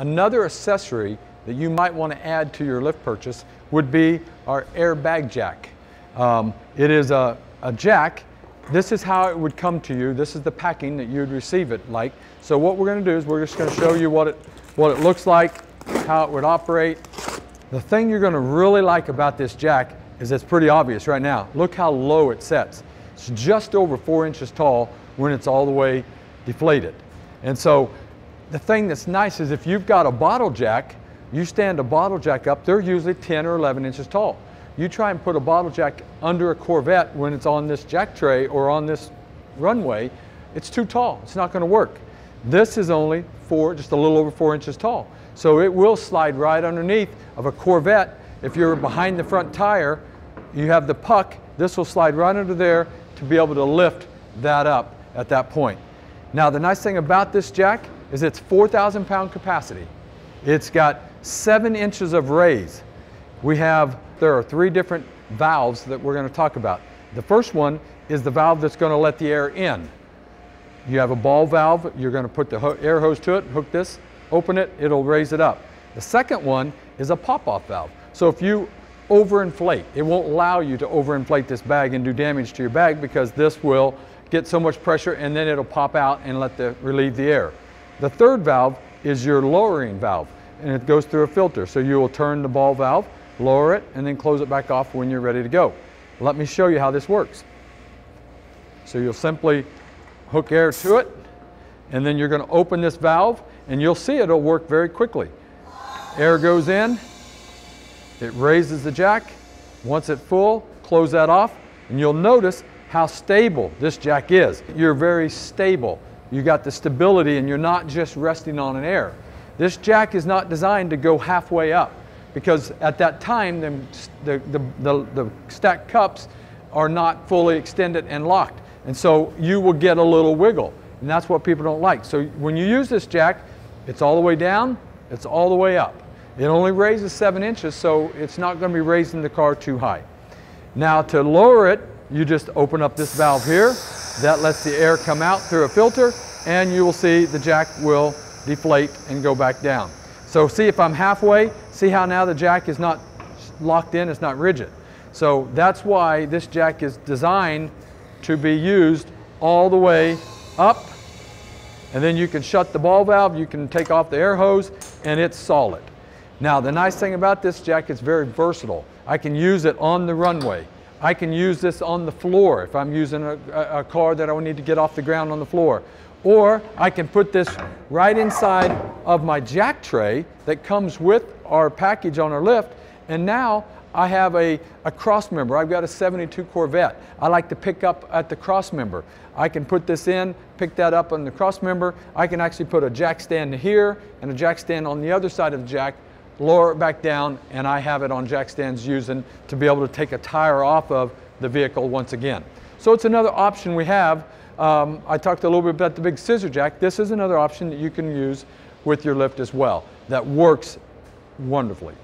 Another accessory that you might want to add to your lift purchase would be our airbag jack. Um, it is a, a jack. This is how it would come to you. This is the packing that you'd receive it like. So what we're going to do is we're just going to show you what it, what it looks like, how it would operate. The thing you're going to really like about this jack is it's pretty obvious right now. Look how low it sets. It's just over four inches tall when it's all the way deflated. And so the thing that's nice is if you've got a bottle jack, you stand a bottle jack up, they're usually 10 or 11 inches tall. You try and put a bottle jack under a Corvette when it's on this jack tray or on this runway, it's too tall. It's not going to work. This is only four, just a little over four inches tall. So it will slide right underneath of a Corvette. If you're behind the front tire, you have the puck, this will slide right under there to be able to lift that up at that point. Now the nice thing about this jack is it's 4,000 pound capacity. It's got seven inches of raise. We have, there are three different valves that we're going to talk about. The first one is the valve that's going to let the air in. You have a ball valve, you're going to put the air hose to it, hook this, open it, it'll raise it up. The second one is a pop-off valve. So if you overinflate, it won't allow you to overinflate this bag and do damage to your bag because this will get so much pressure and then it'll pop out and let the relieve the air. The third valve is your lowering valve and it goes through a filter. So you will turn the ball valve, lower it, and then close it back off when you're ready to go. Let me show you how this works. So you'll simply hook air to it, and then you're going to open this valve, and you'll see it'll work very quickly. Air goes in, it raises the jack. Once it's full, close that off, and you'll notice how stable this jack is. You're very stable. You got the stability, and you're not just resting on an air. This jack is not designed to go halfway up because at that time the, the, the, the, stacked cups are not fully extended and locked. And so you will get a little wiggle. And that's what people don't like. So when you use this jack, it's all the way down, it's all the way up. It only raises seven inches, so it's not going to be raising the car too high. Now to lower it, you just open up this valve here. That lets the air come out through a filter, and you will see the jack will deflate and go back down. So see if I'm halfway, see how now the jack is not locked in, it's not rigid. So that's why this jack is designed to be used all the way up and then you can shut the ball valve, you can take off the air hose and it's solid. Now the nice thing about this jack is very versatile. I can use it on the runway. I can use this on the floor if I'm using a, a, car that I need to get off the ground on the floor. Or I can put this right inside of my jack tray that comes with our package on our lift. And now I have a, a cross member. I've got a 72 Corvette. I like to pick up at the cross member. I can put this in, pick that up on the cross member. I can actually put a jack stand here and a jack stand on the other side of the jack, lower it back down, and I have it on jack stands using to be able to take a tire off of the vehicle once again. So it's another option we have. Um, I talked a little bit about the big scissor jack. This is another option that you can use with your lift as well that works wonderfully.